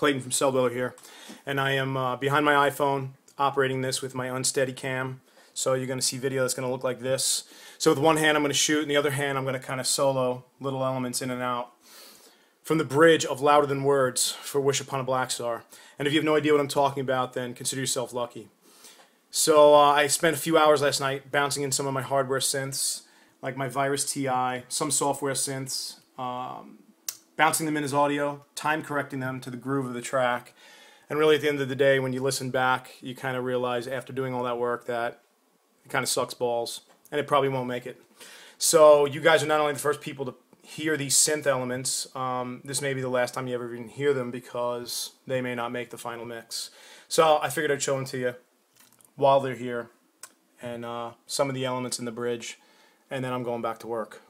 Klayton from Celldweller here, and I am uh, behind my iPhone operating this with my unsteady cam. So you're going to see video that's going to look like this. So with one hand I'm going to shoot, and the other hand I'm going to kind of solo little elements in and out from the bridge of Louder Than Words for Wish Upon a Blackstar. And if you have no idea what I'm talking about, then consider yourself lucky. So uh, I spent a few hours last night bouncing in some of my hardware synths, like my Virus TI, some software synths, um, bouncing them in as audio, time correcting them to the groove of the track. And really, at the end of the day, when you listen back, you kind of realize after doing all that work that it kind of sucks balls, and it probably won't make it. So you guys are not only the first people to hear these synth elements, um, this may be the last time you ever even hear them because they may not make the final mix. So I figured I'd show them to you while they're here, and uh, some of the elements in the bridge, and then I'm going back to work.